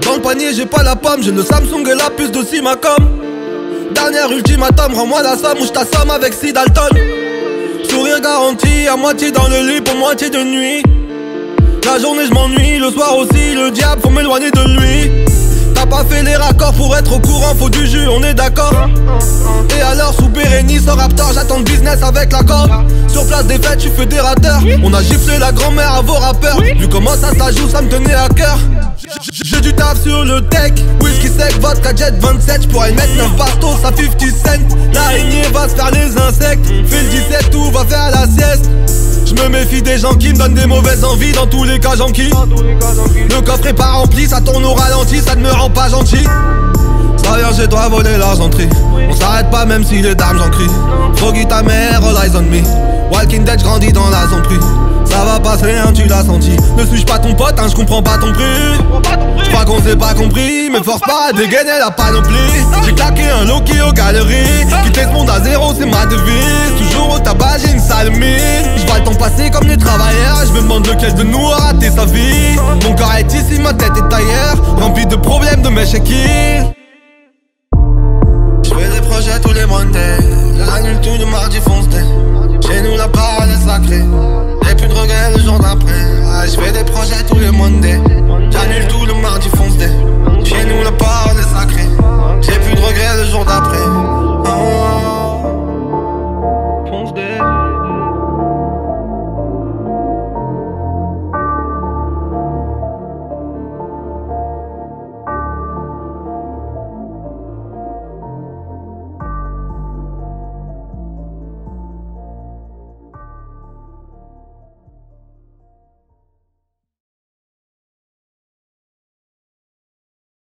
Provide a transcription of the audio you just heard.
Dans le panier, j'ai pas la pomme, j'ai le Samsung et la puce de Simacom. Dernière ultimatum, rends-moi la somme ou je t'assomme avec 6 Dalton. Sourire garanti, à moitié dans le lit pour moitié de nuit. La journée, je m'ennuie, le soir aussi, le diable, faut m'éloigner de lui. Pas fait les raccords pour être au courant, faut du jus, on est d'accord. Et alors, sous Bérénice, en Raptor, j'attends le business avec la corde. Sur place des fêtes, tu fais des rateurs. On a giflé la grand-mère à vos rappeurs. Vu comment ça se joue, ça me tenait à cœur. J'ai du taf sur le deck Whisky sec, vodka jet 27 J'pourrais mettre 9 bastos à 50 cents L'araignée va se faire les insectes Fais le 17, tout va faire la sieste je me méfie des gens qui me donnent des mauvaises envies Dans tous les cas j'enquille Le coffre est pas rempli, ça tourne au ralenti Ça ne me rend pas gentil ça vient chez toi voler l'argenterie On s'arrête pas même si les dames j'en crie Froggy ta mère, all eyes on me Walking Dead, j'grandis dans la zombie ça va passer, hein, tu l'as senti. Ne suis-je pas ton pote, hein, je comprends pas ton prix. J'crois qu'on s'est pas compris, mais force pas à dégainer la panoplie. J'ai claqué un Loki aux galeries. Quitter ce monde à zéro, c'est ma devise. Toujours au tabac, j'ai une sale mine. Le passer comme les travailleurs. Je me demande lequel de nous a raté sa vie. Mon corps est ici, ma tête est ailleurs. Rempli de problèmes, de mes chéquilles. J'fais des projets tous les Mondays. J'annule tout de mardi fonce Chez nous, la parole est sacrée. Y'a plus de regrets le jour d'après. Je fais des projets tous les.